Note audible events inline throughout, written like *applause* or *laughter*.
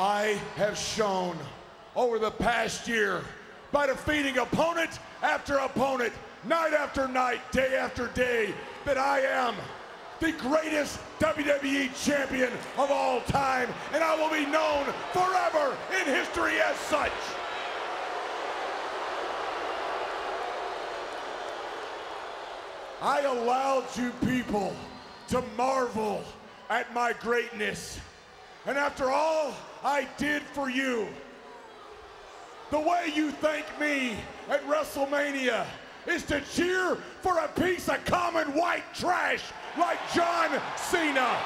I have shown over the past year by defeating opponent after opponent, night after night, day after day, that I am the greatest WWE champion of all time, and I will be known forever in history as such. I allowed you people to marvel at my greatness. And after all I did for you, the way you thank me at WrestleMania is to cheer for a piece of common white trash like John Cena.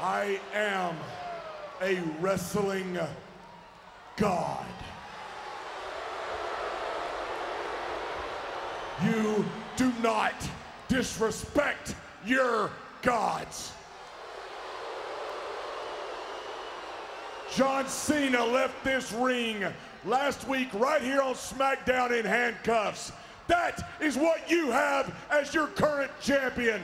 I am a wrestling god. You do not disrespect your gods. John Cena left this ring last week right here on SmackDown in handcuffs. That is what you have as your current champion.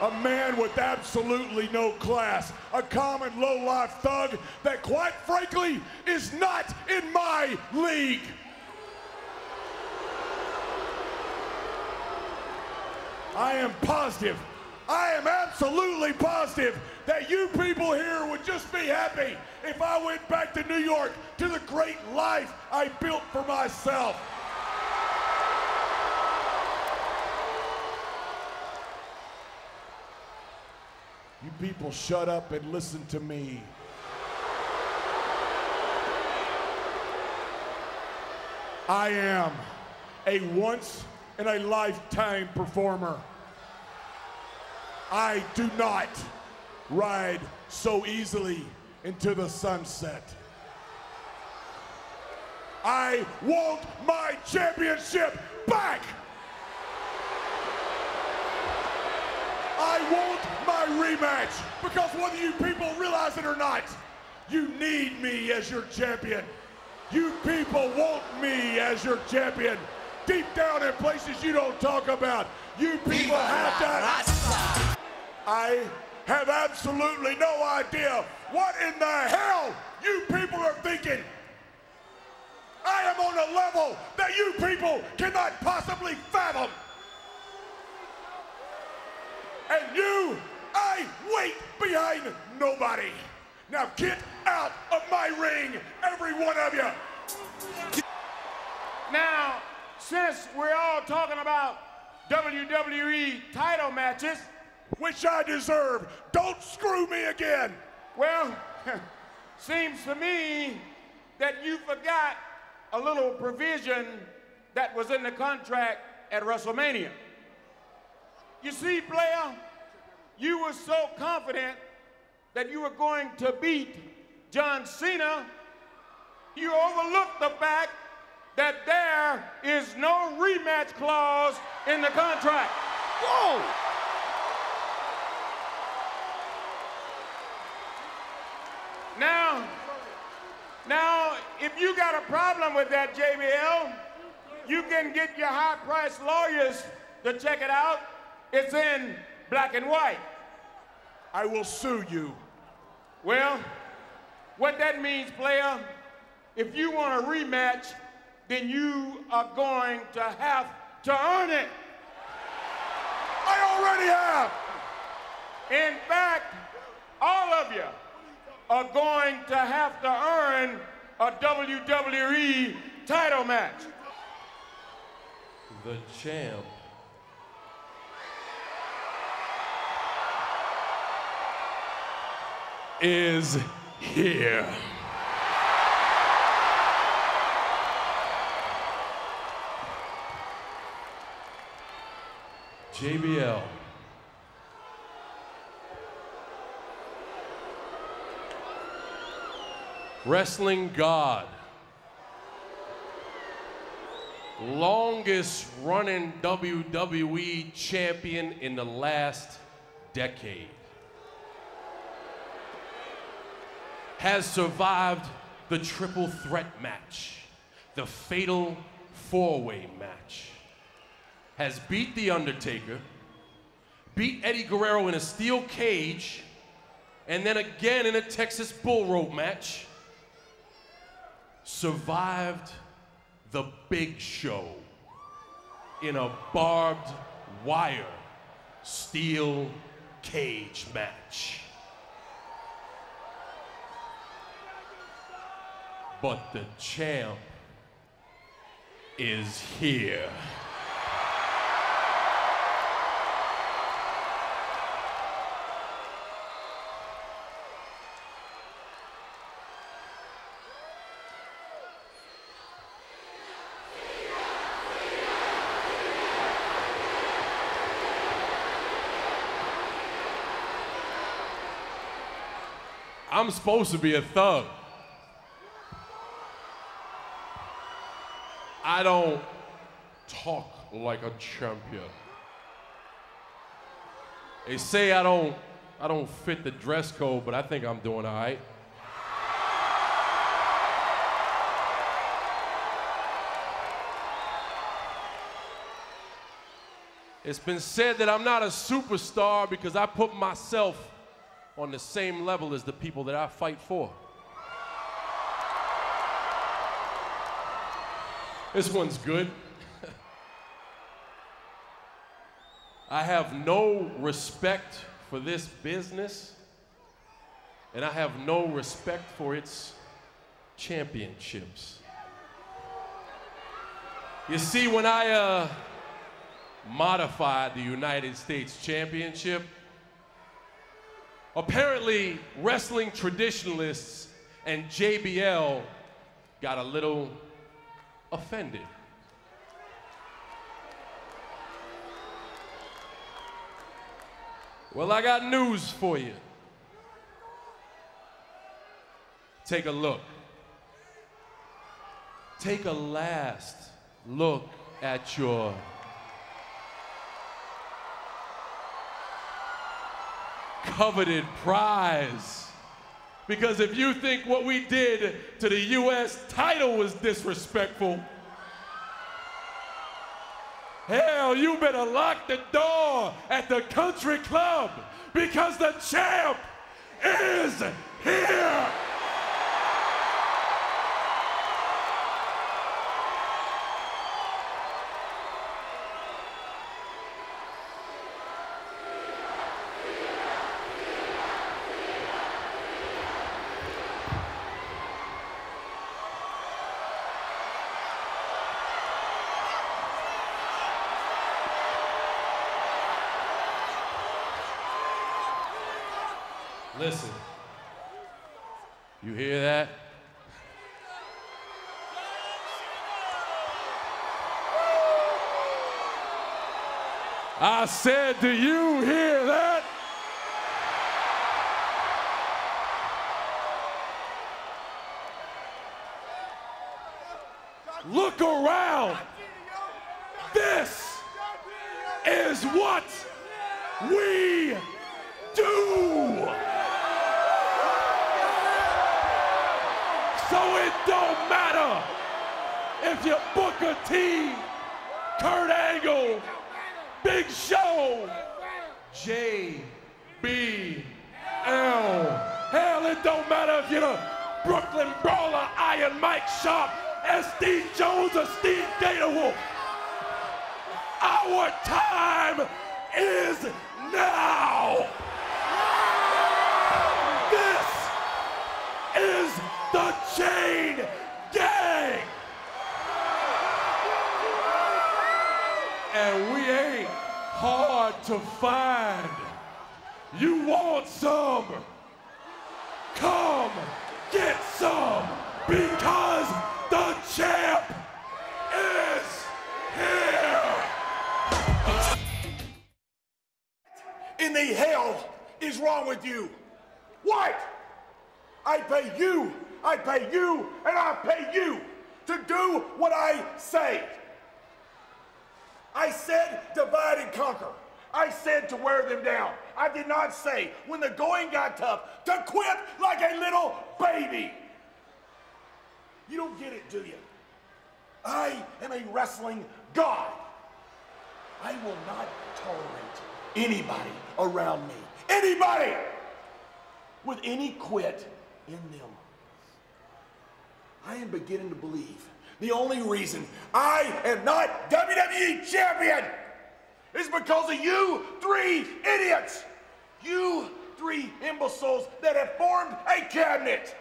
A man with absolutely no class. A common low-life thug that quite frankly is not in my league. I am positive I am absolutely positive that you people here would just be happy if I went back to New York to the great life I built for myself. You people shut up and listen to me. I am a once in a lifetime performer. I do not ride so easily into the sunset. I want my championship back. I want my rematch because whether you people realize it or not, you need me as your champion. You people want me as your champion. Deep down in places you don't talk about, you people have to. I have absolutely no idea what in the hell you people are thinking. I am on a level that you people cannot possibly fathom. And you, I wait behind nobody. Now get out of my ring, every one of you. Now, since we're all talking about WWE title matches, which I deserve. Don't screw me again. Well, *laughs* seems to me that you forgot a little provision that was in the contract at WrestleMania. You see, player, you were so confident that you were going to beat John Cena, you overlooked the fact that there is no rematch clause in the contract. Whoa! Now, now, if you got a problem with that, JBL, you can get your high-priced lawyers to check it out. It's in black and white. I will sue you. Well, what that means, player, if you want a rematch, then you are going to have to earn it. I already have. In fact, all of you are going to have to earn a WWE title match. The champ. Is here. JBL. Wrestling God. Longest running WWE champion in the last decade. Has survived the triple threat match, the fatal four way match, has beat The Undertaker, beat Eddie Guerrero in a steel cage, and then again in a Texas bull rope match, survived the big show in a barbed wire steel cage match. But the champ is here. I'm supposed to be a thug. I don't talk like a champion. They say I don't I don't fit the dress code, but I think I'm doing all right. It's been said that I'm not a superstar because I put myself on the same level as the people that I fight for. This one's good. I have no respect for this business, and I have no respect for its championships. You see, when I uh, modified the United States Championship, apparently wrestling traditionalists and JBL got a little offended. Well, I got news for you. Take a look. Take a last look at your coveted prize. Because if you think what we did to the U.S. title was disrespectful, hell, you better lock the door at the country club because the champ is here. Listen. You hear that? I said, do you hear that? Quit like a little baby. You don't get it, do you? I am a wrestling god. I will not tolerate anybody around me, anybody with any quit in them. I am beginning to believe the only reason I am not WWE champion is because of you three idiots. You three imbeciles that have formed a cabinet.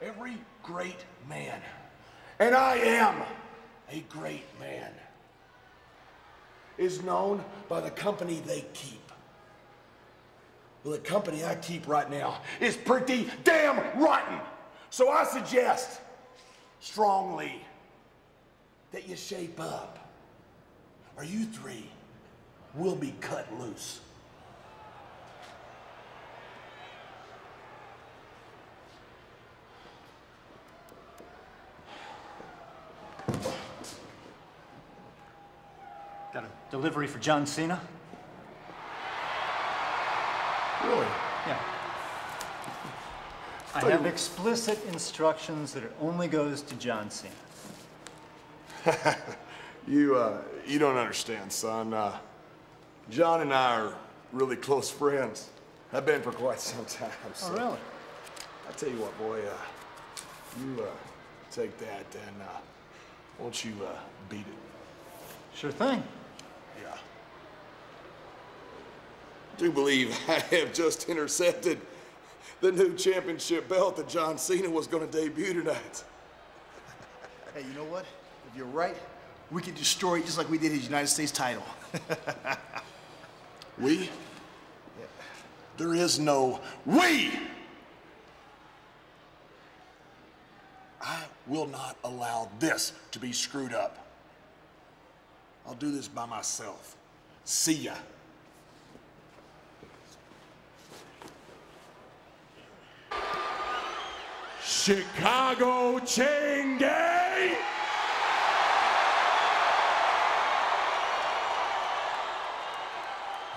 Every great man, and I am a great man, is known by the company they keep. Well, the company I keep right now is pretty damn rotten. So I suggest strongly that you shape up, or you three will be cut loose. Got a delivery for John Cena? Really? Yeah. I have explicit instructions that it only goes to John Cena. *laughs* You, uh, you don't understand, son. Uh, John and I are really close friends. I've been for quite some time. So Oh, really? I tell you what, boy, uh, you uh, take that and uh, won't you uh, beat it? Sure thing. Yeah. Do believe *laughs* I have just intercepted the new championship belt that John Cena was going to debut tonight. *laughs* Hey, you know what? If you're right, we can destroy it just like we did his United States title. *laughs* We? There is no we. I will not allow this to be screwed up. I'll do this by myself. See ya. Chicago Chain Gang.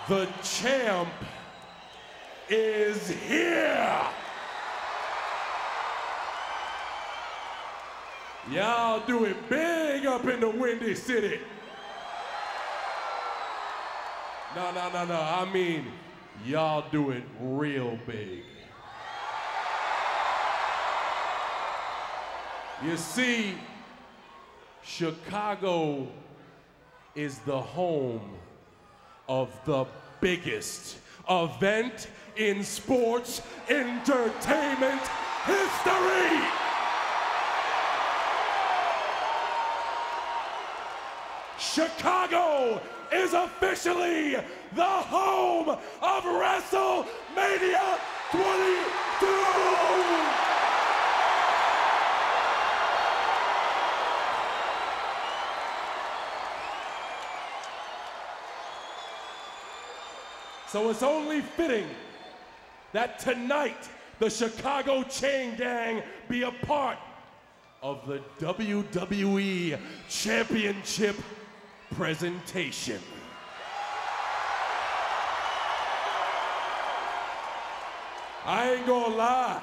The champ is here. Y'all do it big up in the Windy City. No, no, no, no. I mean, y'all do it real big. You see, Chicago is the home of the biggest event in sports entertainment history. Chicago is officially the home of WrestleMania 22. So it's only fitting that tonight the Chicago Chain Gang be a part of the WWE Championship presentation. I ain't gonna lie.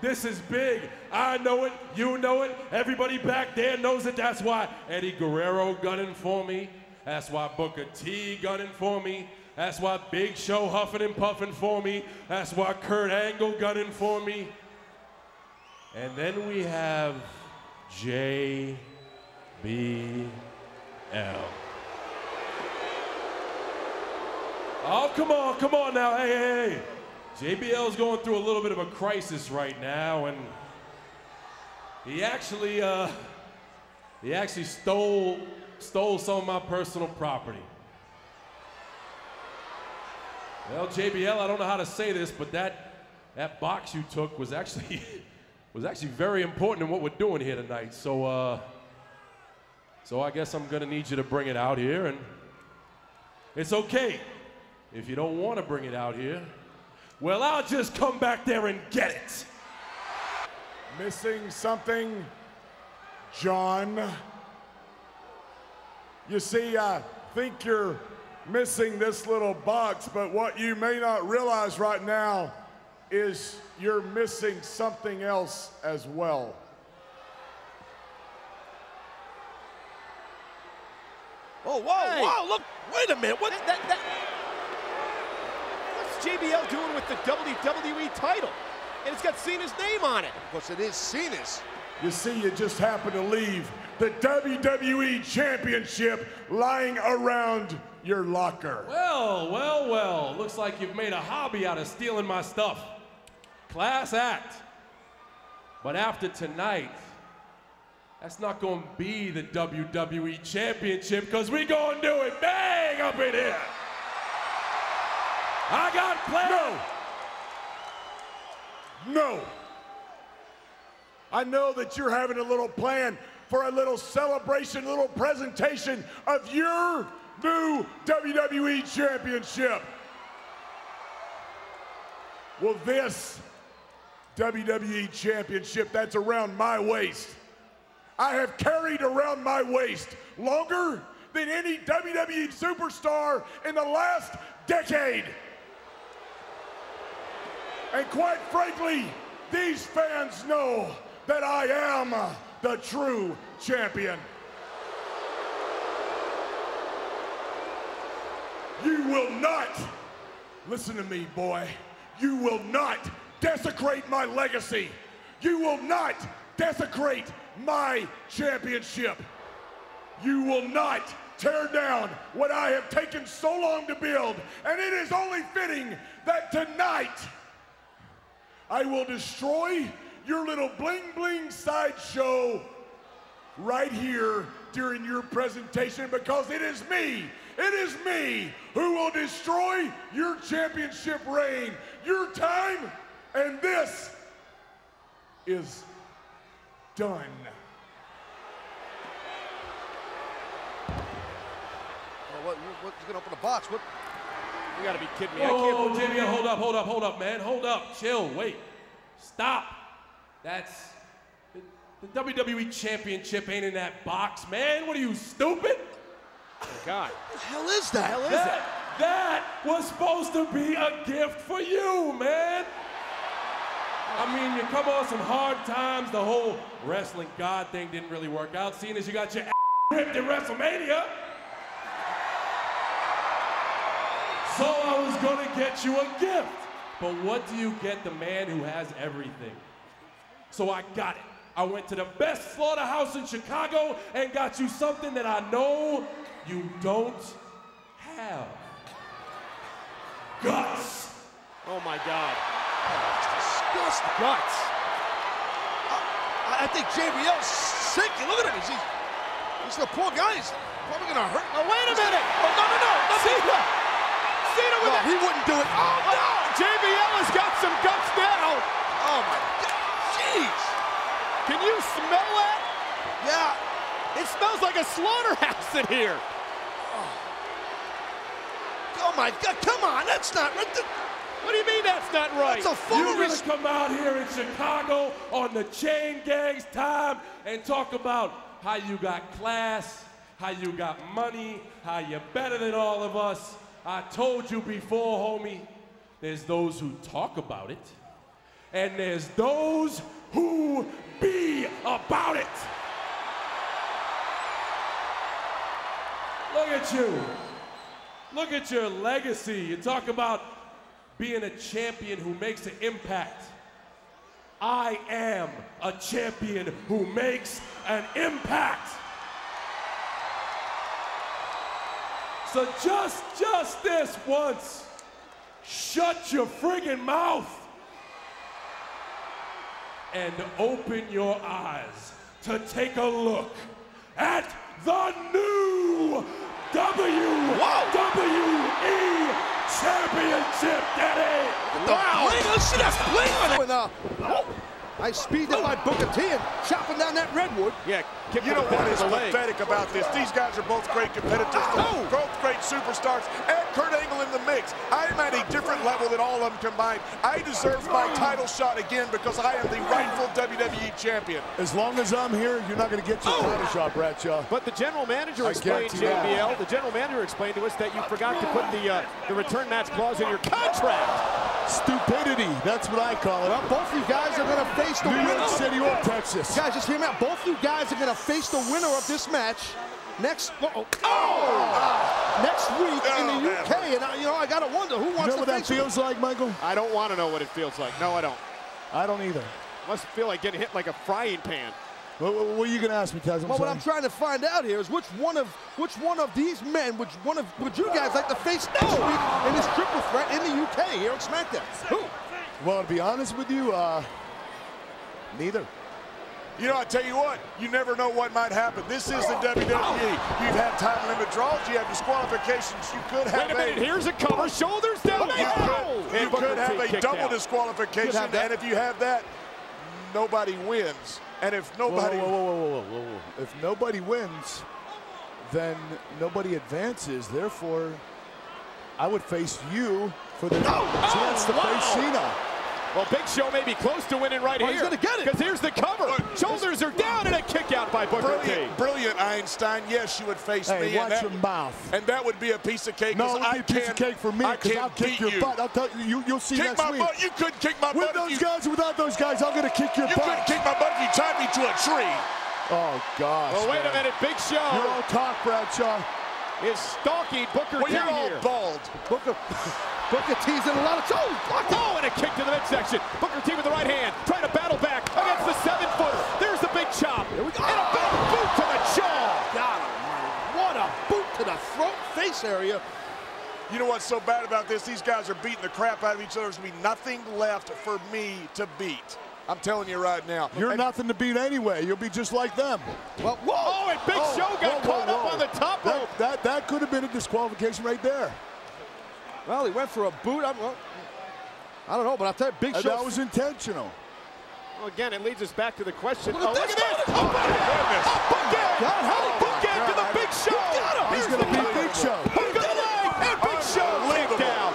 This is big. I know it. You know it. Everybody back there knows it. That's why Eddie Guerrero gunning for me. That's why Booker T gunning for me. That's why Big Show huffing and puffing for me. That's why Kurt Angle gunning for me. And then we have JBL. Oh, come on, come on now. Hey, hey, hey. JBL's going through a little bit of a crisis right now, and he actually, uh, he actually stole, stole some of my personal property. Well, JBL, I don't know how to say this, but that, that box you took was actually, *laughs* was actually very important in what we're doing here tonight. So, uh, so I guess I'm gonna need you to bring it out here, and it's okay if you don't want to bring it out here. Well, I'll just come back there and get it. Missing something, John? You see, I think you're missing this little box, but what you may not realize right now is you're missing something else as well. Oh, whoa, Hey. whoa, look, wait a minute. What? That- that- that- What's JBL doing with the WWE title? And it's got Cena's name on it. Of course, it is Cena's. You see, you just happened to leave the WWE Championship lying around your locker. Well, well, well. Looks like you've made a hobby out of stealing my stuff. Class act. But after tonight, that's not going to be the WWE Championship because we going to do it bang up in here. I got plans. No. I know that you're having a little plan for a little celebration, a little presentation of your new WWE Championship. Well, this WWE Championship that's around my waist, I have carried around my waist longer than any WWE superstar in the last decade. And quite frankly, these fans know that I am the true champion. You will not, listen to me, boy, you will not desecrate my legacy. You will not desecrate my championship. You will not tear down what I have taken so long to build. And it is only fitting that tonight I will destroy your little bling bling sideshow right here during your presentation because it is me, it is me who will destroy your championship reign, your time, and this is done. Oh, what, what's going to open the box? What? You gotta be kidding me. I Whoa, can't oh, whoa, JBL, hold up, hold up, hold up, man. Hold up, chill, wait. Stop. That's. The, the WWE Championship ain't in that box, man. What are you, stupid? God. What the hell is that? hell is That, that was supposed to be a gift for you, man. I mean, you come on some hard times. The whole wrestling god thing didn't really work out, seeing as you got your ass ripped in WrestleMania. So I was gonna get you a gift. But what do you get the man who has everything? So I got it. I went to the best slaughterhouse in Chicago and got you something that I know you don't have. Guts. Oh my God. Disgusting. Guts. I, I think JBL's sick. Look at him. He's, he's, he's the poor guy. He's probably going to hurt. Oh, wait a minute. Oh, no, no, no. no Cena. Cena with No, it. he wouldn't do it. Oh, no. JBL has got some guts now. Oh, my God. Jeez. Can you smell that? Yeah. It smells like a slaughterhouse in here. Oh, oh my God. Come on. That's not right. What do you mean that's not right? That's a full You're gonna come out here in Chicago on the chain gang's time and talk about how you got class, how you got money, how you're better than all of us. I told you before, homie, there's those who talk about it, and there's those who be about it. Look at you. Look at your legacy. You talk about being a champion who makes an impact. I am a champion who makes an impact. So just, just this once, shut your friggin' mouth and open your eyes to take a look at the new WWE Championship, Daddy! The bling. Let's see that bling on it. With, uh, I speeded by Booker T and chopping down that redwood. Yeah, You to know the what back is of the leg. pathetic about this? These guys are both great competitors, Oh. both great superstars, and Kurt Angle in the mix. I am at a different level than all of them combined. I deserve my title shot again because I am the rightful WWE champion. As long as I'm here, you're not going to get your title shot, Bradshaw. But the general manager I explained. JBL, the general manager explained to us that you forgot to put the uh, the return match clause in your contract. Stupidity. That's what I call it. Well, both you guys are going to face the New winner. York City or Texas. Guys, just hear me out. Both you guys are going to face the winner of this match next oh, oh, next week in Oh, the man. UK, and I, you know I gotta wonder who You wants know to what that face him. feels like, Michael? I don't want to know what it feels like. No, I don't. I don't either. Must feel like getting hit like a frying pan. What, what, what are you going to ask me, Taz? I'm Well, what. I'm trying to find out here is which one of which one of these men, which one of would you guys like to face next week in this triple threat in the UK here on SmackDown? Who? Well, to be honest with you, uh, neither. You know, I tell you what, you never know what might happen. This is the WWE. You've had time limit draws, you have disqualifications. You could have Wait a minute, here's a cover, shoulders down. You Oh! could, you could have a double out. disqualification, have and if you have that, nobody wins. And if nobody, whoa, whoa, whoa. If nobody wins, then nobody advances. Therefore, I would face you for the oh, chance to wow. face Cena. Well, Big Show may be close to winning right Oh, here. he's gonna get it. Because here's the cover. Uh, Shoulders are down and a kick out by Booker T. brilliant, brilliant Einstein, yes, you would face Hey, me. watch and that, your mouth. And that would be a piece of cake. No, it would I be a piece can't, of cake for me I because can't I'll kick your you. butt. I'll tell you, you you'll see Kick next my week. butt. You couldn't kick my With butt. With those you, guys without those guys, I'm going to kick your you butt. You couldn't kick my butt if you tied me to a tree. Oh, gosh. Well, wait a minute. Big Show. You're Show all talk, Bradshaw. Is stalking Booker Well, T you're all here. bald. Booker, *laughs* Booker T's in a lot of trouble. Blocked. Oh, and a kick to the midsection. Booker T with the right hand, trying to battle back against the seven-footer. There's the big chop. Here we go. And a big boot to the jaw. God almighty. What a boot to the throat face area. You know what's so bad about this? These guys are beating the crap out of each other. There's going to be nothing left for me to beat. I'm telling you right now. You're And nothing to beat anyway. You'll be just like them. Well, whoa. Oh, and Big Oh, Show got whoa, whoa, caught up whoa. on the top rope. That, that, that could have been a disqualification right there. Well, he went for a boot. I'm, well, I don't know, but I'll tell you, Big Show. that was intentional. Well, again, it leads us back to the question. Look at oh, this. look at this. Oh, Oh, my goodness. Oh, bookend. God, how Oh, bookend to the Big Show. He's going to the beat cover. Big Show. Hook of the leg. And Big Show kicked Unbelievable. out.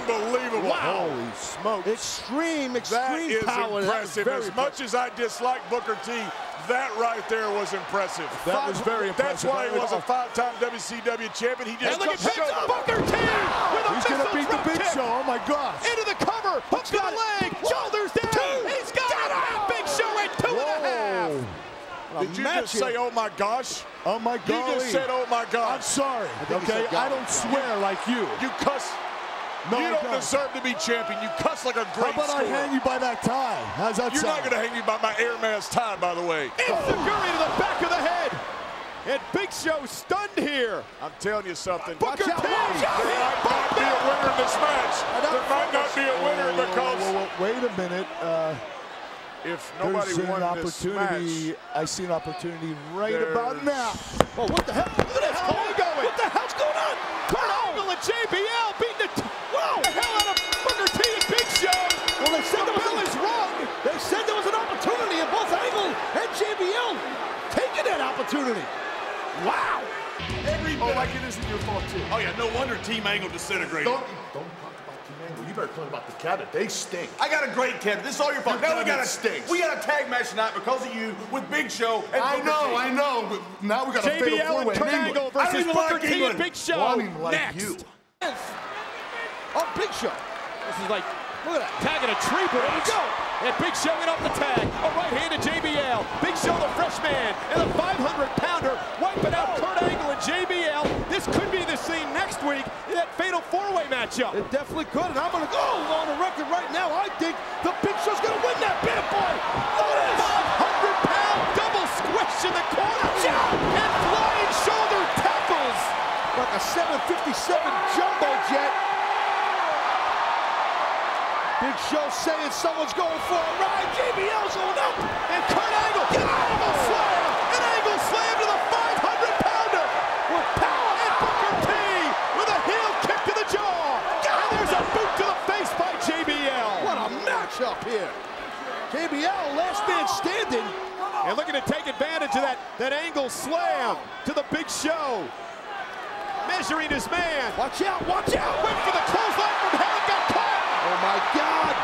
Unbelievable. Holy smokes. Extreme, extreme is power. That was impressive. very As much as I dislike Booker T, that right there was impressive. That was very impressive. That's why he was Oh. a five-time WCW champion. He just And look at showed Booker T with a He's going to beat the Big kick. Show. Oh, my gosh. Into the cover. Hook to the leg. Shoulders down. He's got it. And Big Show at two and a half. Whoa. Did you match just say, oh my gosh? Oh, my You golly. just said, oh my gosh. I'm sorry, think okay? I don't swear like you. You cuss. No, you don't don't. deserve to be champion. You cuss like a How great about I hang you by that tie? How's that You're sound? not going to hang me by my Hermès tie, by the way. Enziguri to the back of the head. And Big Show stunned here. I'm telling you something. Booker T. out, watch out. There might not be a winner in this match. There might not be a winner Whoa, because whoa, whoa, Wait a minute. Uh, if nobody there's won an this opportunity. match, I see an opportunity right about now. Whoa, what the hell? Look at this. What the hell's going on? Kurt Angle and JBL beating the, t- Whoa. the hell out of Booker T and Big Show. Well, they said The there was bell an is rung. They said there was an opportunity, and both Angle and JBL taking that opportunity. Wow. Every oh, like it isn't your fault too. Oh yeah, no wonder Team Angle disintegrated. Don't, don't talk about Team Angle. You better talk about the cabinet. They stink. I got a great cabinet. This is all your fault. Your Now we got a stinks. We got a tag match tonight because of you with Big Show and I Booker know, T. I know. But now we got a fatal JBL and four-way Kurt in England. Angle I don't versus even Booker like T and Big Show. Well, I don't even like Next. you. Oh, Big Show. This is like Look at that. tagging a tree branch. go. And Big Show in off the tag. A right hand to JBL. Big Show, the freshman, and the 500-pounder wiping out Kurt Angle and JBL. This could be the scene next week in that fatal four-way matchup. It definitely could, and I'm going to go on the record right now. I think the Big Show's going to win that bad boy. This. 500-pound double squish in the corner. And flying shoulder tackles. Like a 757 jumbo jet. Big Show saying someone's going for a ride. JBL's going up. And Kurt Angle. Angle slam. An Angle slam to the 500-pounder. With power. And Booker T with a heel kick to the jaw. And there's a boot to the face by JBL. What a matchup here. JBL, last man standing. And looking to take advantage of that, that angle slam to the big show. Measuring his man. Watch out, watch out. Went for the clothesline from Oh my God.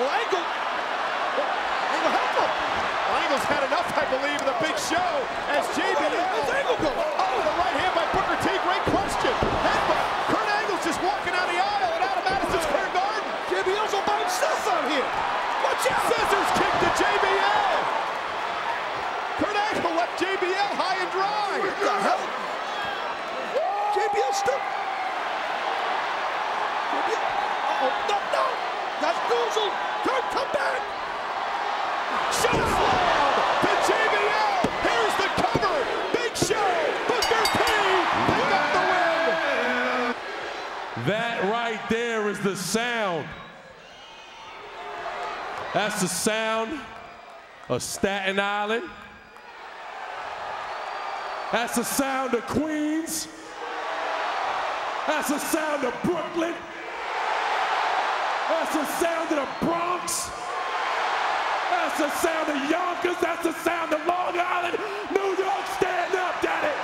Well, Angle. Angle, help him. Well, Angle's had enough, I believe, of the big show as JBL. Where's oh, Angle going? Oh, the right hand by Booker T. Great question. Headbutt. Kurt Angle's just walking out the aisle and out of Madison Square oh. Garden. JBL's all by himself out here. Watch out. Scissors kick to JBL. Kurt Angle left JBL high and dry. Stupid. Uh-oh. No, no. That's. Kurt, come back. Show slam to JBL. Here's the cover. Big Show. Booker T. Pick up. That right there is the sound. That's the sound of Staten Island. That's the sound of Queens. That's the sound of Brooklyn. That's the sound of the Bronx. That's the sound of Yonkers. That's the sound of Long Island. New York, stand up, daddy.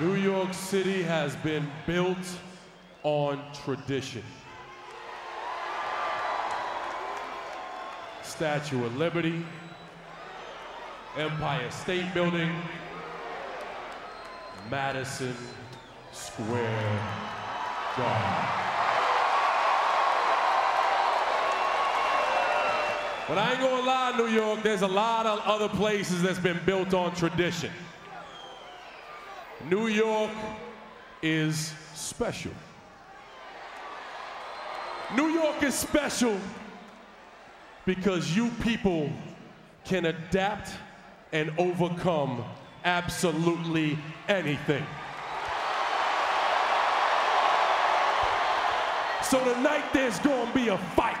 New York City has been built on tradition. Statue of Liberty, Empire State Building, Madison Square Garden. But I ain't gonna lie, New York, there's a lot of other places that's been built on tradition. New York is special. New York is special because you people can adapt and overcome absolutely anything. So tonight there's gonna be a fight.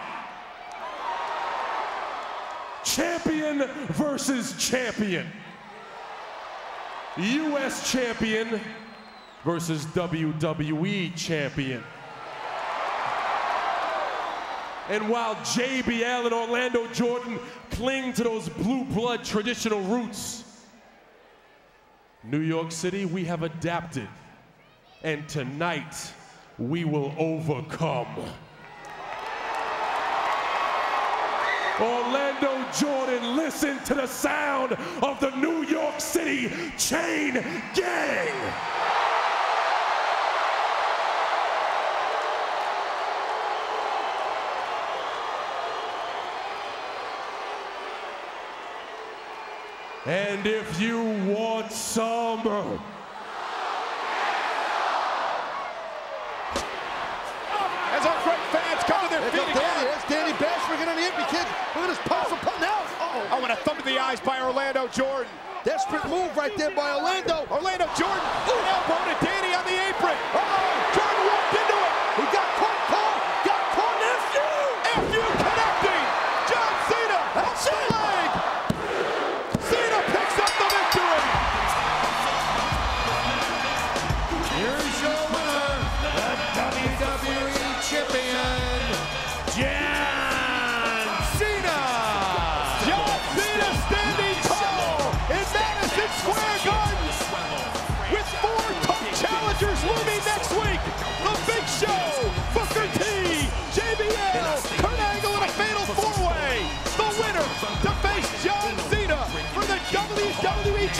Champion versus champion. US champion versus WWE champion. And while JBL and Orlando Jordan cling to those blue blood traditional roots, New York City, we have adapted. And tonight, we will overcome. Orlando Jordan, listen to the sound of the New York City Chain Gang. And if you want some, As our great fans come to their There feet goes Danny. again. There's Danny Basham getting on the empty kid. Look at this powerful punt now. Uh-oh. Oh, and a thumb to the eyes by Orlando Jordan. Desperate move right there by Orlando. Orlando Jordan, an elbow to Danny on the apron. Uh-oh, Jordan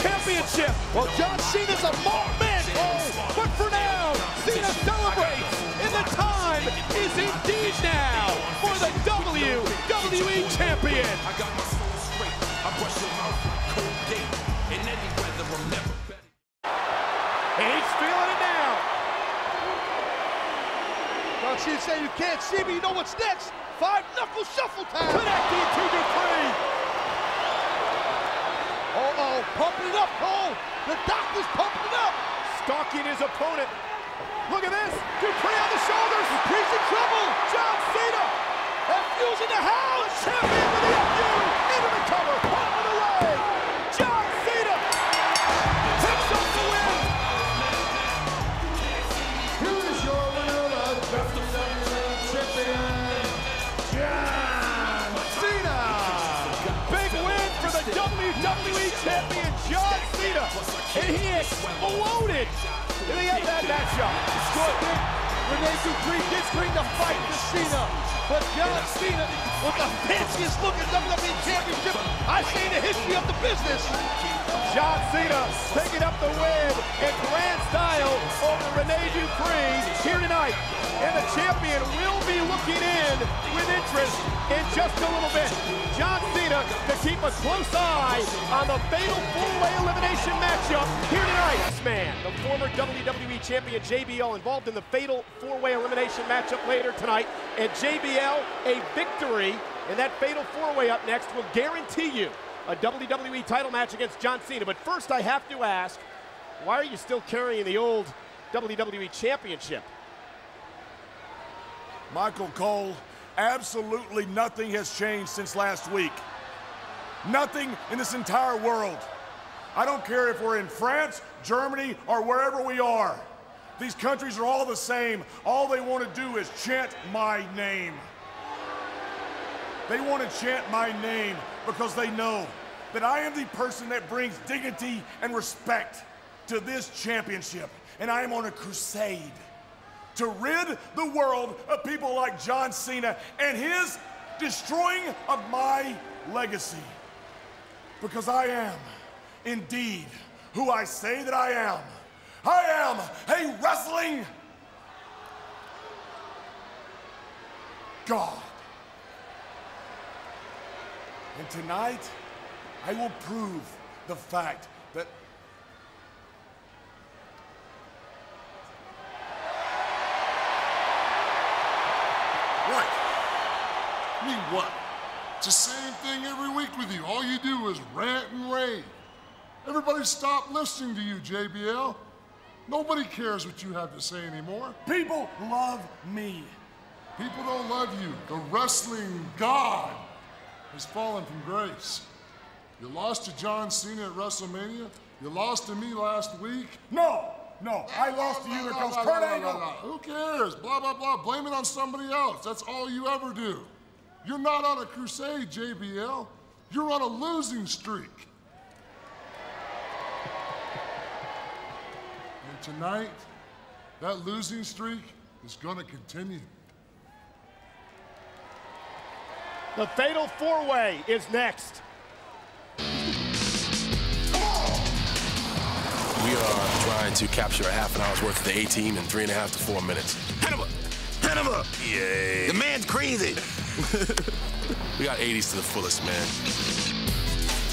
Championship. Well, John Cena's a marked man, Cole. But for now, Cena celebrates, and the time is indeed now for the WWE Champion. I got my soul straight. I brush your mouth with Colgate. In any weather, I'm never better. And he's feeling it now. John Cena saying you can't see me. You know what's next? Five knuckle shuffle time. Connecting to the three. Uh-oh, pumping it up, Cole. The doctor's pumping it up. Stalking his opponent. Look at this. Dupree on the shoulders. He's in trouble. John Cena. FU's in the house. Champion WWE Champion John Cena. And he exploded in the end of that matchup. Good. Rene Dupree did bring the fight to Cena. But John Cena with the fanciest looking WWE Championship I've seen in the history of the business. John Cena picking up the win in grand style over Rene Dupree here tonight. And the champion will be looking in with interest in just a little bit. John Cena to keep a close eye on the fatal four-way elimination matchup here tonight. This man, the former WWE champion JBL involved in the fatal four-way elimination matchup later tonight. And JBL, a victory in that fatal four-way up next will guarantee you a WWE title match against John Cena. But first, I have to ask, why are you still carrying the old WWE Championship? Michael Cole, absolutely nothing has changed since last week. Nothing in this entire world. I don't care if we're in France, Germany, or wherever we are. These countries are all the same. All they want to do is chant my name. They want to chant my name because they know that I am the person that brings dignity and respect to this championship. And I am on a crusade to rid the world of people like John Cena and his destroying of my legacy. Because I am indeed who I say that I am. I am a wrestling God. And tonight, I will prove the fact that What? Mean what? It's the same thing every week with you. All you do is rant and rave. Everybody stopped listening to you, JBL. Nobody cares what you have to say anymore. People love me. People don't love you. The wrestling god has fallen from grace. You lost to John Cena at WrestleMania. You lost to me last week. No, no, I lost to you because Kurt Angle. Who cares? Blah, blah, blah. Blame it on somebody else. That's all you ever do. You're not on a crusade, JBL. You're on a losing streak. And tonight, that losing streak is going to continue. The fatal four-way is next. We are trying to capture a half an hour's worth of the A team in three and a half to four minutes. Hannibal! Hannibal! Yay. The man's crazy. *laughs* we got 80s to the fullest, man.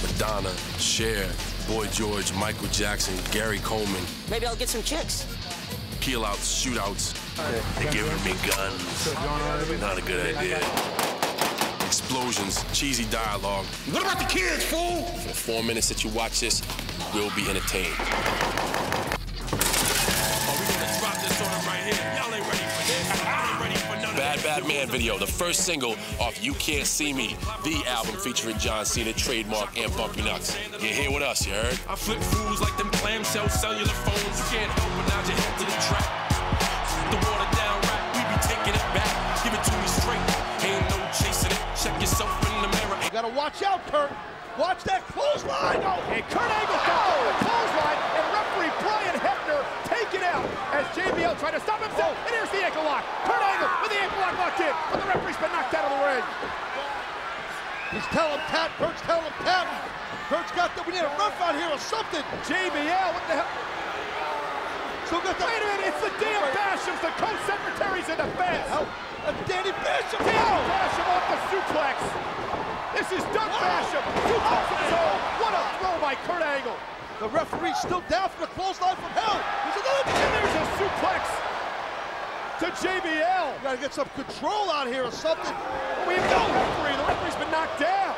Madonna, Cher, Boy George, Michael Jackson, Gary Coleman, Maybe I'll get some chicks. peel outs, shootouts. They're giving me guns. Not a good idea. Explosions, cheesy dialogue. What about the kids, fool? For the four minutes that you watch this, you will be entertained. Man video, the first single off You Can't See Me, the album featuring John Cena, Trademarc, and Bumpy Nuts. You're here with us, you heard? I flip fools like them clamshell cellular phones. You can't help but nod your head to the track. The water down rap, we be taking it back. Give it to me straight. Ain't no chasing it. Check yourself in the mirror. You gotta watch out, Kurt. Watch that clothesline. Oh, and Kurt Angle oh. the clothesline, and referee Brian Hebner taken out JBL tried to stop himself. And here's the ankle lock. Kurt Angle with the ankle lock locked in, but the referee's been knocked out of the ring. He's telling him tap. Kurt's telling him tap. Kurt's got the. We need a ref out here or something. JBL, what the hell? Still got the. Wait a minute, it's the damn Bashams, the co-secretaries in defense. Oh, uh, Danny Basham. Danny Basham off the suplex. This is Doug Basham. Suplex own. What a throw by Kurt Angle. The referee's still down for the clothesline from hell. And there's a suplex to JBL. We gotta get some control out here or something. We have no referee. The referee's been knocked down.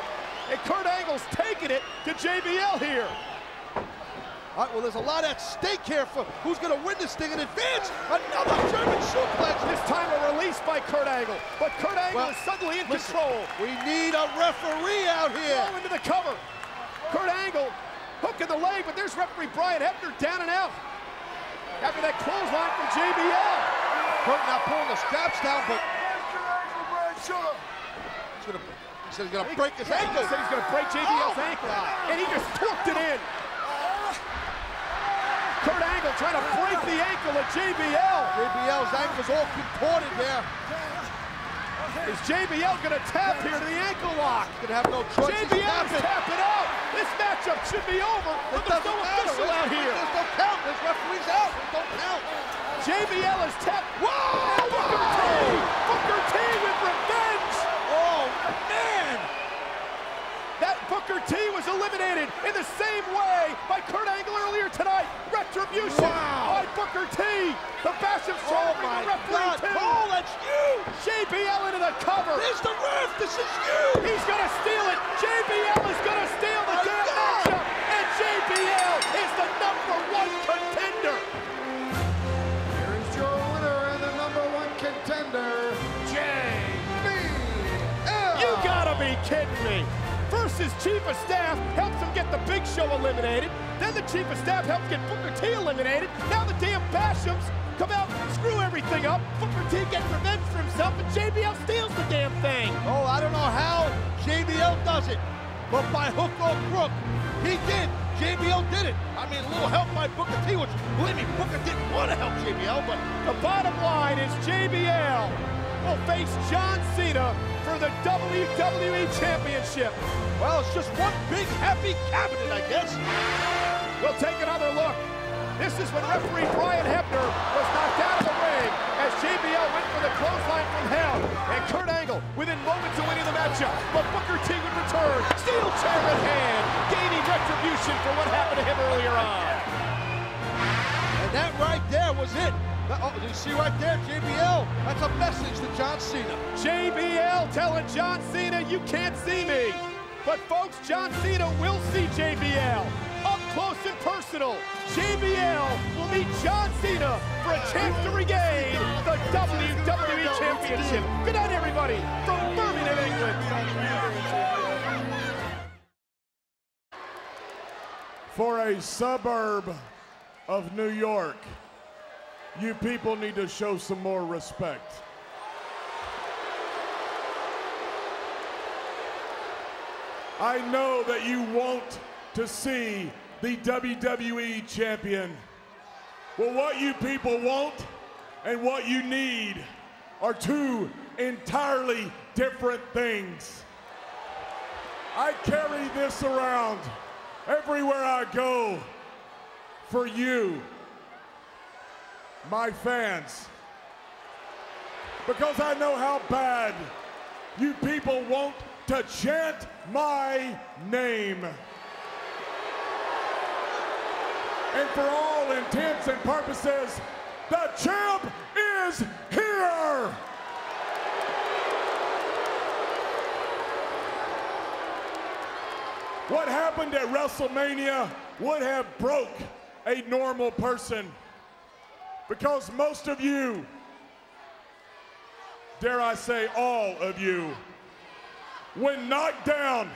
And Kurt Angle's taking it to JBL here. All right, well, there's a lot at stake here for who's going to win this thing in advance. Another German suplex. This time a release by Kurt Angle. But Kurt Angle Well, is suddenly in listen, control. We need a referee out here. Throw into the cover. Kurt Angle hook in the leg, but there's referee Brian Hebner down and out. After that clothesline from JBL. Kurt now pulling the straps down, but he's gonna, he said he's gonna break his he ankle. just said he's gonna break JBL's Oh, ankle. And he just torqued it in. Kurt Angle trying to break the ankle of JBL. JBL's ankle's all contorted there. Is JBL gonna tap here to the ankle lock? He's gonna have no choice. JBL is tapping. match should be over, but It there's no official out here. There's no count. There's referees out. It don't count. JBL is tapped. Whoa! Booker T! Booker T with revenge! Oh, man! That Booker T was eliminated in the same way by Kurt Angle earlier tonight. Retribution Wow. by Booker T. The Basham Oh, trying to my the referee God. too. Cole, that's you! JBL into the cover. There's the ref. This is you! He's gonna steal it. JBL is gonna steal the My damn God. matchup. And JBL is the number one contender. Here is your winner and the number one contender, JBL. You gotta be kidding me. First, his chief of staff helps him get the big show eliminated. Then the chief of staff helps get Booker T eliminated. Now the damn Bashams come out and screw everything up. Booker T gets revenge for himself, and JBL steals the damn thing. Oh, I don't know how JBL does it, but by hook or crook, he did. JBL did it. I mean, a little help by Booker T, which, believe me, Booker didn't want to help JBL, but The bottom line is JBL will face John Cena for the WWE Championship. Well, it's just one big happy cabinet, I guess. We'll take another look. This is when referee Brian Hebner was knocked out of the ring as JBL went for the clothesline from hell. And Kurt Angle within moments of winning the matchup. But Booker T would return, steel chair in hand, gaining retribution for what happened to him earlier on. And that right there was it. Oh, you see right there, JBL? That's a message to John Cena. JBL telling John Cena, you can't see me. But folks, John Cena will see JBL. Up close and personal, JBL will meet John Cena for a chance to regain the WWE Championship. Good night, everybody, from Birmingham, England. For a suburb of New York, you people need to show some more respect. I know that you want to see the WWE champion. Well, what you people want and what you need are two entirely different things. I carry this around everywhere I go for you, my fans, because I know how bad you people want to chant my name. And for all intents and purposes, the champ is here! What happened at WrestleMania would have broke a normal person because most of you, dare I say all of you, when knocked down,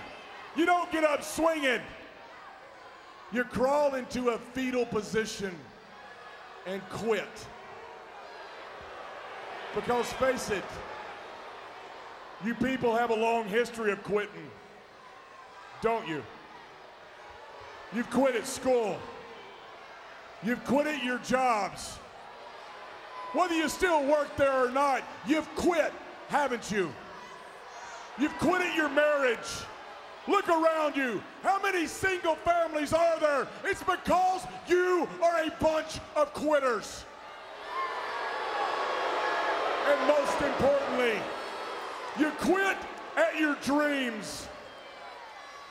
you don't get up swinging. You crawl into a fetal position and quit. Because face it, you people have a long history of quitting, don't you? You've quit at school. You've quit at your jobs. Whether you still work there or not, you've quit, haven't you? You've quit at your marriage. Look around you. How many single families are there? It's because you are a bunch of quitters. And most importantly, you quit at your dreams.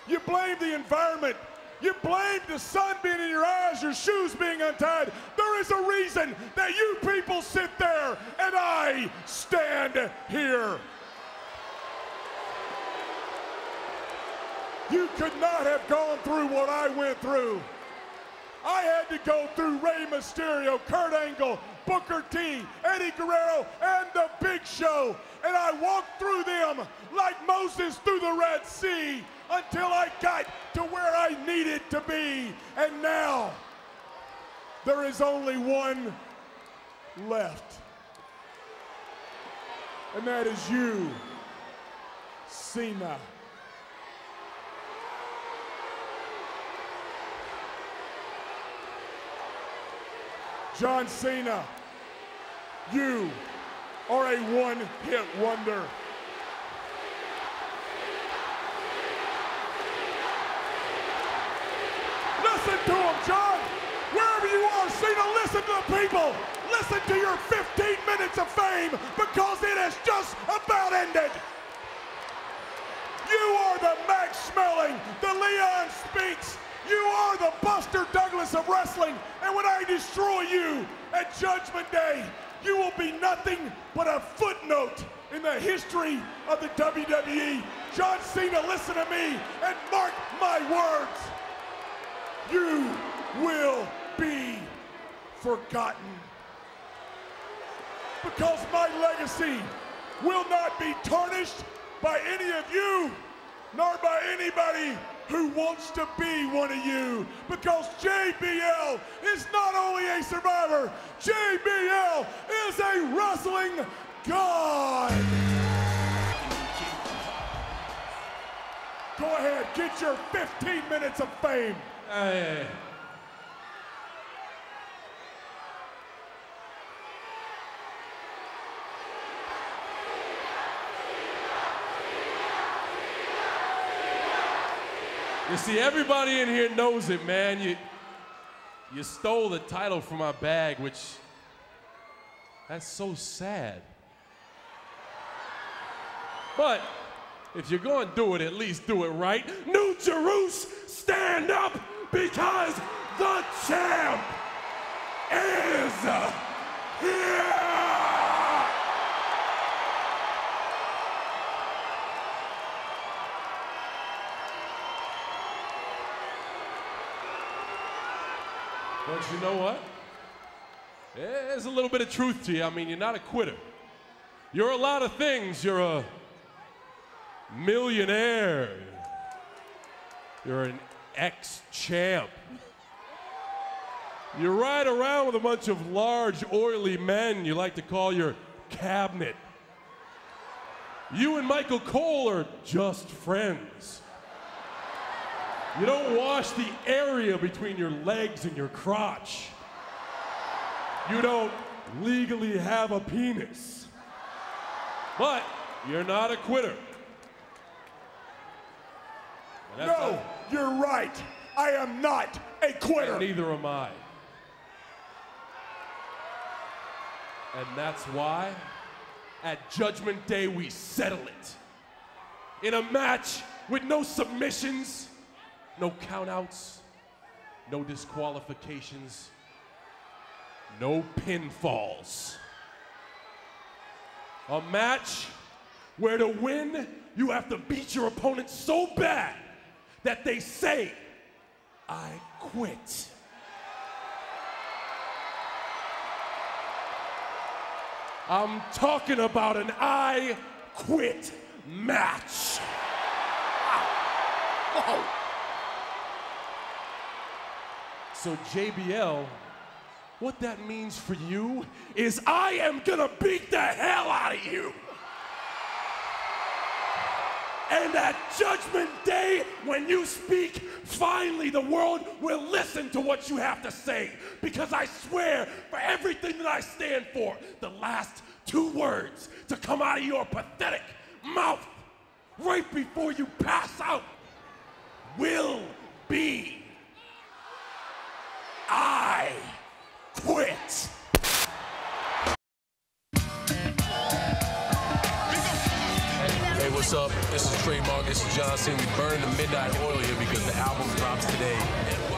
You blame the environment. You blame the sun being in your eyes, your shoes being untied. There is a reason that you people sit there and I stand here. You could not have gone through what I went through. I had to go through Rey Mysterio, Kurt Angle, Booker T, Eddie Guerrero, and The Big Show. And I walked through them like Moses through the Red Sea until I got to where I needed to be. And now, there is only one left. And that is you, Cena. John Cena, you are a one hit wonder. Listen to him, John. Wherever you are, Cena, listen to the people. Listen to your 15 minutes of fame because it has just about ended. You are the Max Schmeling, the Leon Spinks. You are the Buster Douglas of wrestling. And when I destroy you at Judgment Day, you will be nothing but a footnote in the history of the WWE. John Cena, listen to me and mark my words. You will be forgotten. Because my legacy will not be tarnished by any of you, nor by anybody who wants to be one of you. Because JBL is not only a survivor, JBL is a wrestling god. Go ahead, get your 15 minutes of fame. Hey. You see, everybody in here knows it, man. You, you stole the title from my bag, which that's so sad. But if you're going to do it, at least do it right. New Jerusalem, stand up because the champ is here. But you know what? There's a little bit of truth to you. I mean, you're not a quitter. You're a lot of things. You're a millionaire. You're an ex champ. You ride around with a bunch of large, oily men you like to call your cabinet. You and Michael Cole are just friends. You don't wash the area between your legs and your crotch. You don't legally have a penis. But you're not a quitter. No, you're right. I am not a quitter. And neither am I. And that's why at Judgment Day we settle it. In a match with no submissions, no countouts, no disqualifications, no pinfalls. A match where to win, you have to beat your opponent so bad that they say, I quit. I'm talking about an I quit match. Whoa. So, JBL, what that means for you is I am gonna beat the hell out of you. And at Judgment Day, when you speak, finally the world will listen to what you have to say. Because I swear, for everything that I stand for, the last two words to come out of your pathetic mouth right before you pass out will be I quit. Hey, what's up? This is Trey Marcus and John Cena. We burned the midnight oil here because the album drops today.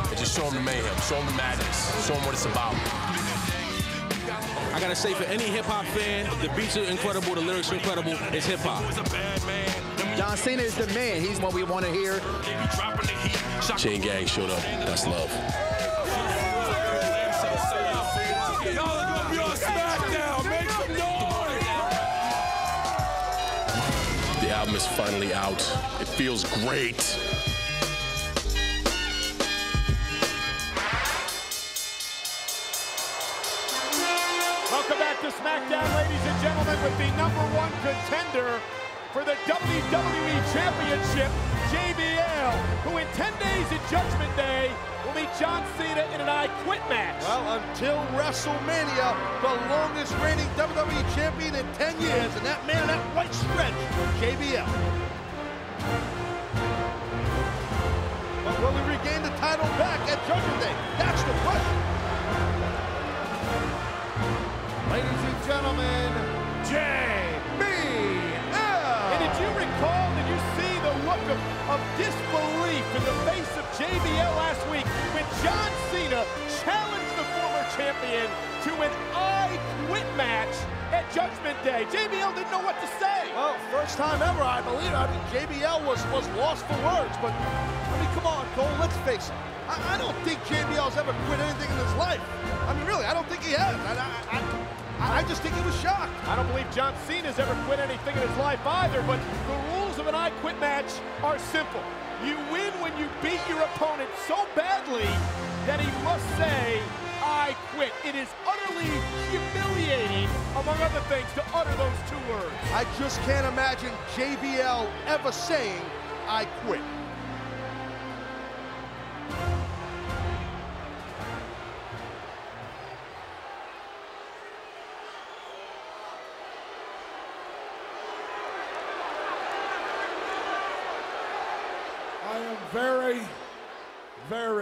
And just show them the mayhem, show them the madness, show them what it's about. I gotta say, for any hip hop fan, the beats are incredible, the lyrics are incredible. It's hip hop. John Cena is the man. He's what we want to hear. Chain Gang showed up. That's love. Is finally out. It feels great. Welcome back to SmackDown, ladies and gentlemen, with the number one contender for the WWE Championship, JBL, who in 10 days at Judgment Day will meet John Cena in an I Quit match. Well, until WrestleMania, the longest reigning WWE champion in 10 years, and that man in that white stretch, JBL. But will he regain the title back at Judgment Day? That's the question. Ladies and gentlemen, JBL. Look of, of disbelief in the face of JBL last week when John Cena challenged the former champion to an I Quit match at Judgment Day? JBL didn't know what to say. Well, first time ever, I believe. I mean, JBL was, was lost for words, but, I mean, come on, Cole, let's face it. I, I don't think JBL's ever quit anything in his life. I mean, really, I don't think he has. I, I, I, I just think he was shocked. I don't believe John Cena's ever quit anything in his life either, but the an I Quit match are simple. You win when you beat your opponent so badly that he must say, I quit. It is utterly humiliating, among other things, to utter those two words. I just can't imagine JBL ever saying, I quit.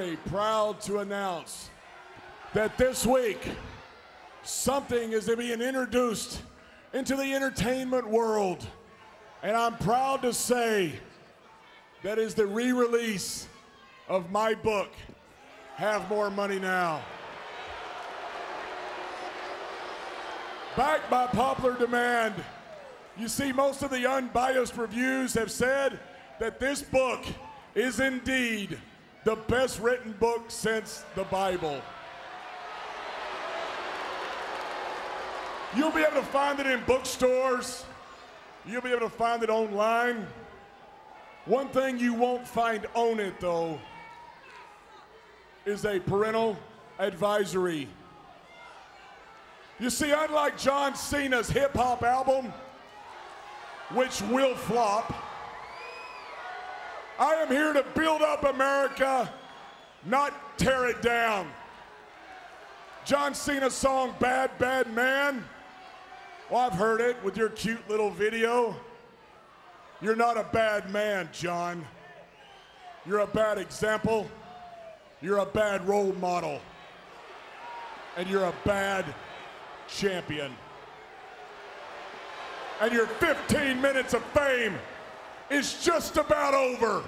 Very proud to announce that this week something is being introduced into the entertainment world. And I'm proud to say that is the re release of my book, Have More Money Now. Backed by popular demand, you see, most of the unbiased reviews have said that this book is indeed the best written book since the Bible. You'll be able to find it in bookstores. You'll be able to find it online. One thing you won't find on it, though, is a parental advisory. You see, unlike John Cena's hip hop album, which will flop, I am here to build up America, not tear it down. John Cena's song Bad Bad Man. Well, I've heard it with your cute little video. You're not a bad man, John. You're a bad example. You're a bad role model. And you're a bad champion. And your 15 minutes of fame is just about over.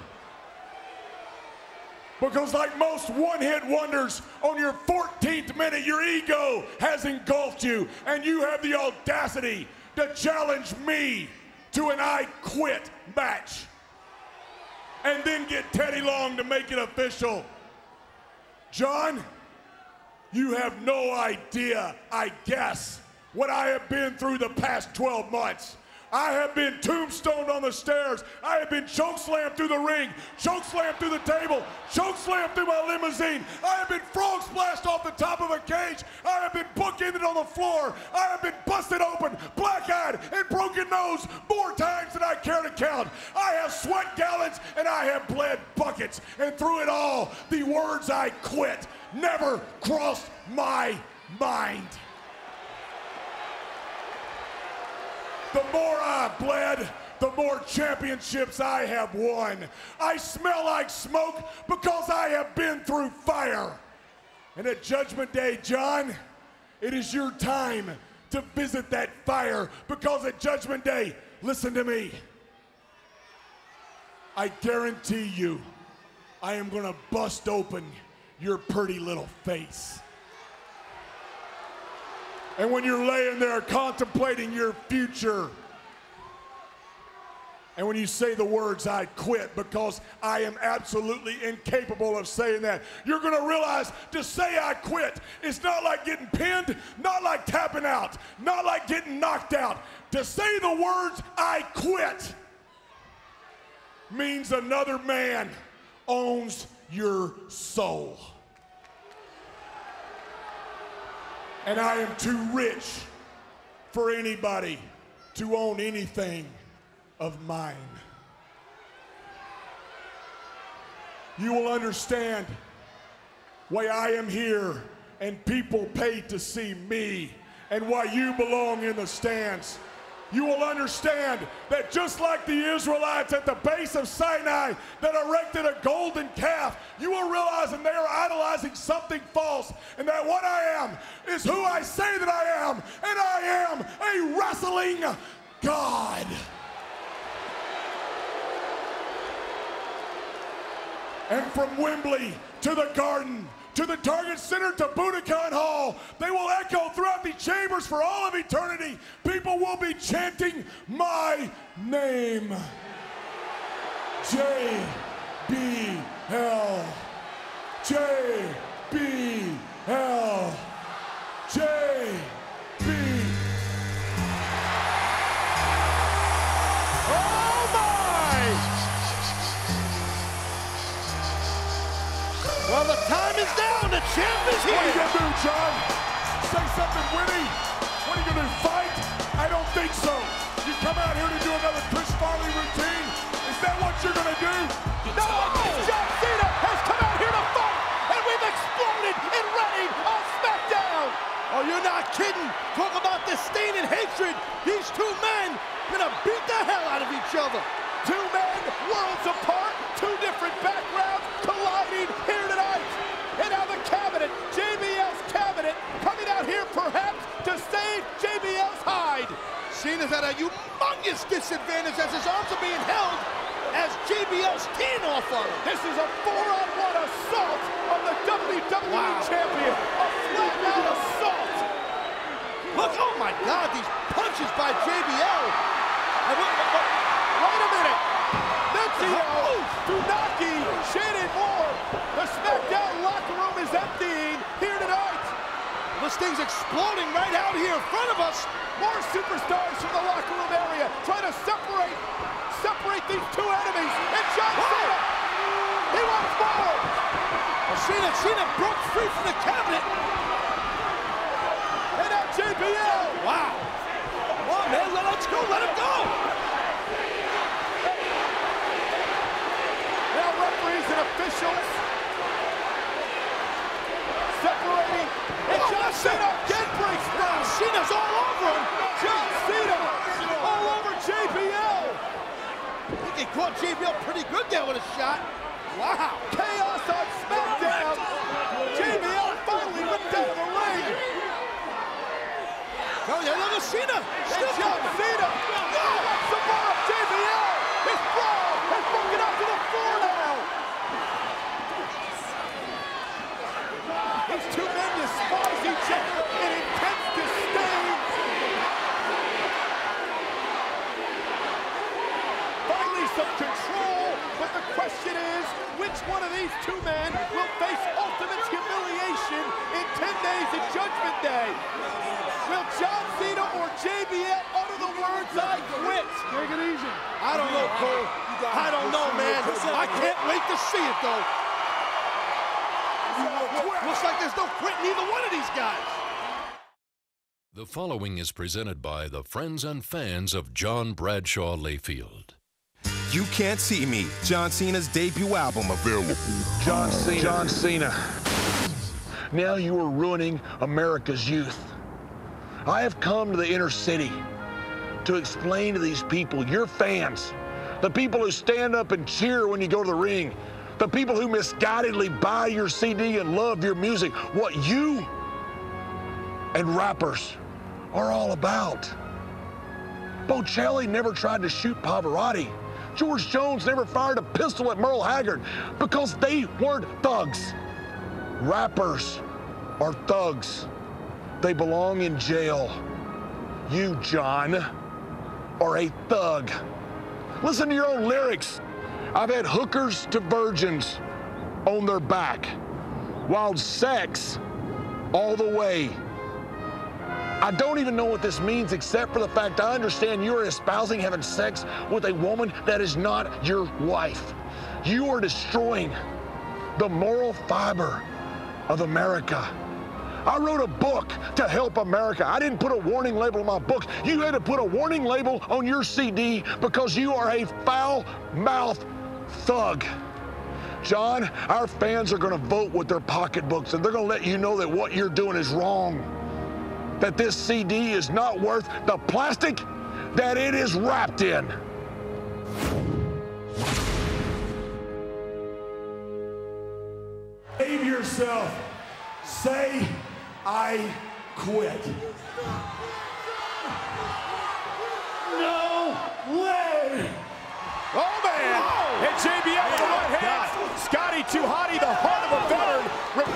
Because, like most one hit wonders, on your 14th minute, your ego has engulfed you, and you have the audacity to challenge me to an I quit match. And then get Teddy Long to make it official. John, you have no idea, I guess, what I have been through the past 12 months. I have been tombstoned on the stairs. I have been chokeslammed through the ring, chokeslammed through the table, chokeslammed through my limousine. I have been frog splashed off the top of a cage. I have been bookended on the floor. I have been busted open, black-eyed, and broken nose more times than I care to count. I have sweat gallons and I have bled buckets. And through it all, the words I quit never crossed my mind. The more I bled, the more championships I have won. I smell like smoke because I have been through fire. And at Judgment Day, John, it is your time to visit that fire because at Judgment Day, listen to me. I guarantee you, I am going to bust open your pretty little face. And when you're laying there contemplating your future, and when you say the words, I quit, because I am absolutely incapable of saying that, you're gonna realize to say I quit, it's not like getting pinned, not like tapping out, not like getting knocked out. To say the words, I quit, means another man owns your soul. And I am too rich for anybody to own anything of mine. You will understand why I am here and people pay to see me and why you belong in the stands. You will understand that just like the Israelites at the base of Sinai that erected a golden calf, you will realize that they are idolizing something false, and that what I am is who I say that I am, and I am a wrestling God. And from Wembley to the Garden, to the Target Center to Budokan Hall. They will echo throughout the chambers for all of eternity. People will be chanting my name. J B L. Well, the time is down. The champ is here. What are you gonna do, John? Say something witty? What are you gonna do? Fight? I don't think so. You come out here to do another Chris Farley routine? Is that what you're gonna do? No! John Cena has come out here to fight, and we've exploded in Reading on SmackDown. Oh, you're not kidding. Talk about disdain and hatred. These two men gonna beat the hell out of each other. Two men, worlds apart, two different backgrounds, colliding here tonight. And now the cabinet, JBL's cabinet, coming out here perhaps to save JBL's hide. Cena's at a humongous disadvantage as his arms are being held as JBL's teeing off on him. This is a four-on-one assault on the WWE champion. A flat-out assault. Look, oh my God, these punches by JBL. And wait, wait, wait, wait a minute. Mizio, uh-huh. oh, Funaki, Shannon Moore. The SmackDown locker room is emptying. This thing's exploding right out here in front of us. More superstars from the locker room area trying to separate, separate these two enemies. And John Cena, he wants more. Well, Cena, Cena broke free from the cabinet. And now JBL. Wow. Come on, man, let, let's go, let him go. Now referees and officials separating. And John Cena again breaks down. Cena's all over him. John Cena all over JBL. I think he caught JBL pretty good there with a shot. Wow. Chaos on SmackDown. JBL finally out of the ring. Oh, yeah, look at Cena. Still John Cena. Oh, some more of JBL. His brawl has broken out to the floor now. These two men despise each other in intense disdain. Finally, some control, but the question is, which one of these two men will face ultimate humiliation in 10 days of Judgment Day? Will John Cena or JBL utter the words, I quit? Take it easy. I don't know, Cole. I don't know, man. I can't wait to see it, though. Looks like there's no quitting either one of these guys. The following is presented by the friends and fans of John Bradshaw Layfield. You Can't See Me, John Cena's debut album available. John Cena. John Cena. Now you are ruining America's youth. I have come to the inner city to explain to these people, your fans, the people who stand up and cheer when you go to the ring, the people who misguidedly buy your CD and love your music, what you and rappers are all about. Bocelli never tried to shoot Pavarotti. George Jones never fired a pistol at Merle Haggard because they weren't thugs. Rappers are thugs. They belong in jail. You, John, are a thug. Listen to your own lyrics. I've had hookers to virgins on their back. Wild sex all the way. I don't even know what this means except for the fact I understand you are espousing having sex with a woman that is not your wife. You are destroying the moral fiber of America. I wrote a book to help America. I didn't put a warning label on my book. You had to put a warning label on your CD because you are a foul mouth thug. John, our fans are going to vote with their pocketbooks and they're going to let you know that what you're doing is wrong. That this CD is not worth the plastic that it is wrapped in. Save yourself. Say, I quit. No way! Oh man! And JBL with the right hand. Scotty 2 Hotty, the heart of a veteran,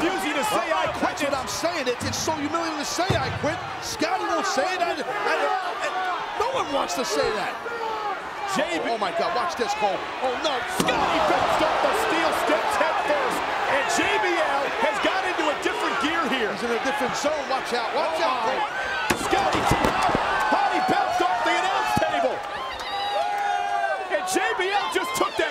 refusing to say I quit. That's what I'm saying. It's, it's so humiliating to say I quit. Scotty won't say it. and- and- and no one wants to say that. JB. Oh my God! Watch this, Cole. Oh no! Scotty bounced off the steel steps head first, and JBL has got into a different gear here. He's in a different zone. Watch out! Watch out, oh, Cole. Scotty hot. Bounced off the announce table. And JBL just took that,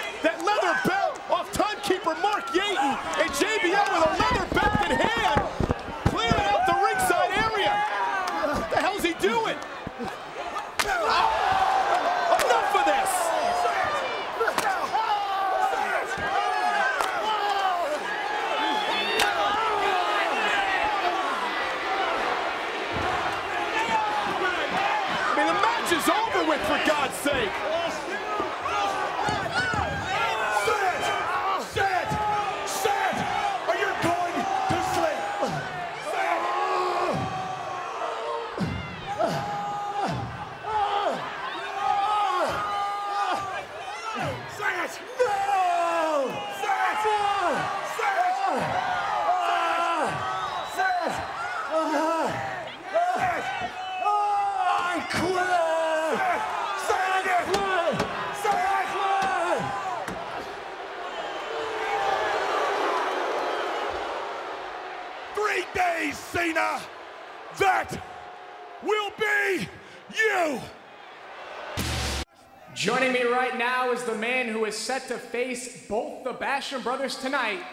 face both the Basham brothers tonight.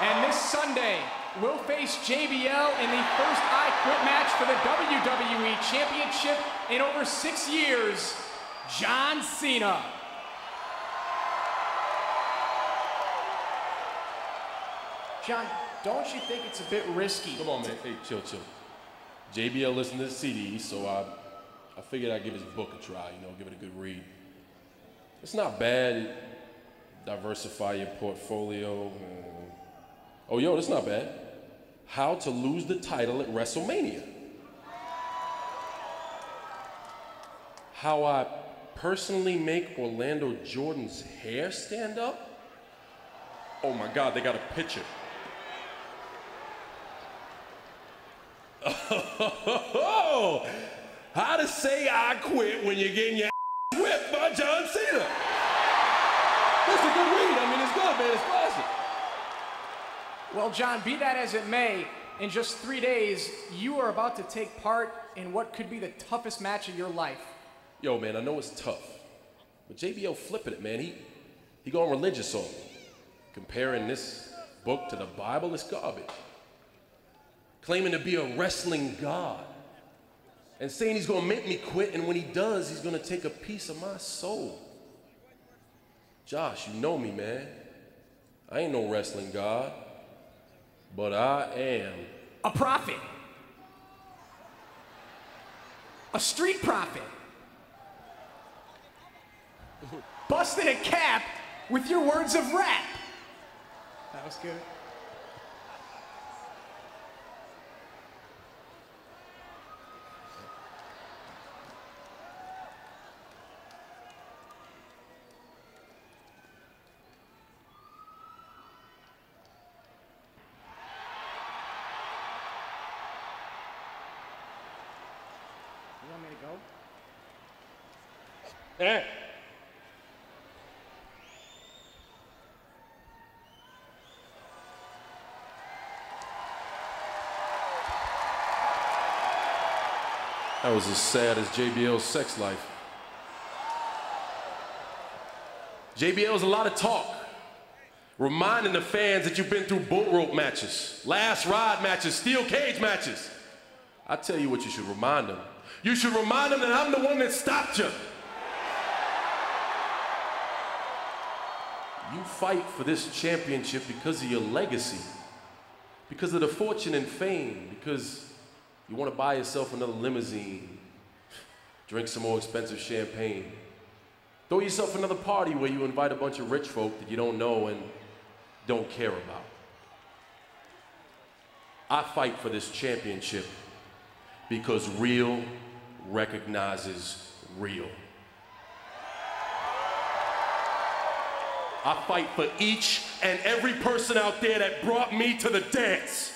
And this Sunday, we'll face JBL in the first I Quit match for the WWE Championship in over six years, John Cena. John, don't you think it's a bit risky? Come on, man. Hey, chill, chill. JBL listened to the CD, so I, I figured I'd give his book a try. You know, give it a good read. It's not bad. Diversify your portfolio. Oh, yo, that's not bad. How to lose the title at WrestleMania. How I personally make Orlando Jordan's hair stand up. Oh my God, they got a picture. *laughs* How to say I quit when you're getting your whipped by John Cena. That's a good read. I mean, it's good, man. It's classic. Well, John, be that as it may, in just three days, you are about to take part in what could be the toughest match of your life. Yo, man, I know it's tough, but JBL flipping it, man. He he going religious on me, comparing this book to the Bible. It's garbage. Claiming to be a wrestling god, and saying he's gonna make me quit, and when he does, he's gonna take a piece of my soul. Josh, you know me, man. I ain't no wrestling god, but I am A prophet. A street prophet. Busted a cap with your words of rap. That was good. Eh. That was as sad as JBL's sex life. JBL's a lot of talk, reminding the fans that you've been through bull rope matches, last ride matches, steel cage matches. I tell you what you should remind them. You should remind them that I'm the one that stopped you. Fight for this championship because of your legacy, because of the fortune and fame, because you want to buy yourself another limousine, drink some more expensive champagne. Throw yourself another party where you invite a bunch of rich folk that you don't know and don't care about. I fight for this championship because real recognizes real. I fight for each and every person out there that brought me to the dance.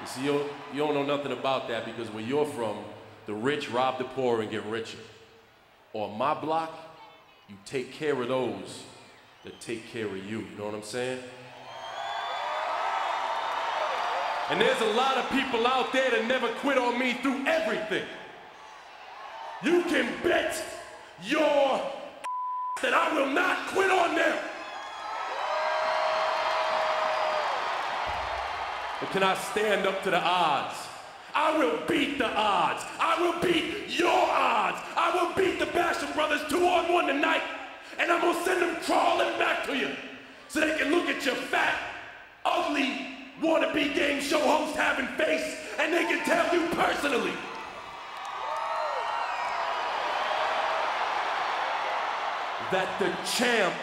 You see, you don't, know nothing about that because where you're from, the rich rob the poor and get richer. On my block, you take care of those that take care of you. You know what I'm saying? And there's a lot of people out there that never quit on me through everything. You can bet your that I will not quit on them. But can I stand up to the odds? I will beat the odds. I will beat your odds. I will beat the Basham brothers two on one tonight. And I'm gonna send them crawling back to you so they can look at your fat, ugly, wannabe game show host having face and they can tell you personally. That the champ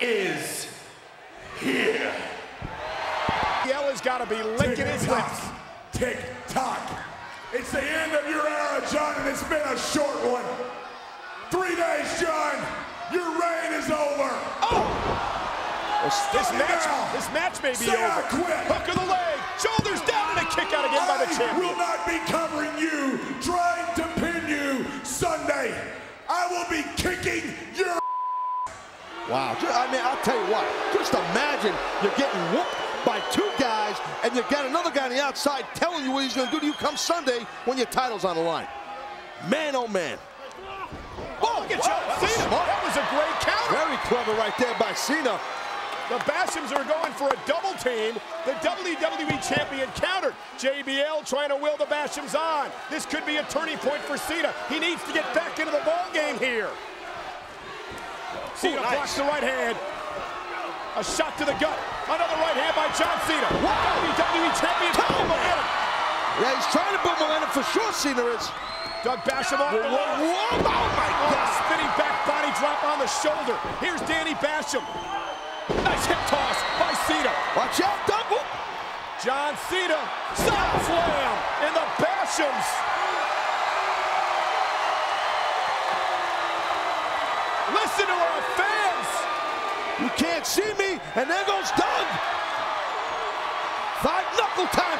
is here. Yell has got to be licking his lips. Tick tock. It's the end of your era, John, and it's been a short one. Three days, John. Your reign is over. Oh! This, this match, now. this match may be Say I over. quit. Hook of the leg, shoulders down, and a kick out again by the I champion. will not be covering you, trying to pin you Sunday. Will be kicking your Wow, I mean, I'll tell you what, just imagine you're getting whooped by two guys, and you got another guy on the outside telling you what he's gonna do to you come Sunday when your title's on the line. Man, oh man. Oh, look at John Cena. That was a great counter. Very clever right there by Cena. The Bashams are going for a double team. The WWE Champion countered. JBL trying to will the Bashams on. This could be a turning point for Cena. He needs to get back into the ball game here. Cena nice. blocks the right hand. A shot to the gut. Another right hand by John Cena. WWE Champion. Oh, momentum. Yeah, he's trying to build momentum for sure, Cena is. Doug Basham off the Whoa, whoa, oh my God. spinning back body drop on the shoulder. Here's Danny Basham. Nice hip toss by Cena. Watch out, double. John Cena, side slam, in the Bashams. Listen to our fans. You can't see me, and there goes Doug. Five knuckle time